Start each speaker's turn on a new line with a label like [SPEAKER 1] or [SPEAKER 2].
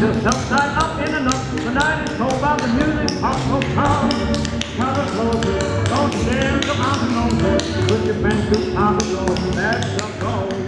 [SPEAKER 1] just tied up in. The night is cold by the music, pop, pop, pop. Cover closer, don't stand come out and over. Put your friends to power, let the go.